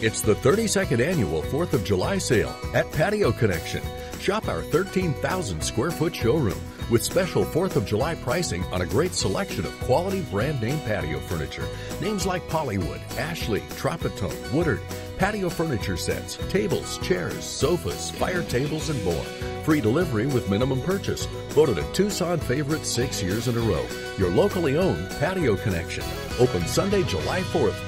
It's the 32nd annual 4th of July sale at Patio Connection. Shop our 13,000 square foot showroom with special 4th of July pricing on a great selection of quality brand name patio furniture. Names like Polywood, Ashley, Tropitone, Woodard, patio furniture sets, tables, chairs, sofas, fire tables, and more. Free delivery with minimum purchase. Voted a Tucson favorite six years in a row. Your locally owned Patio Connection. Open Sunday, July 4th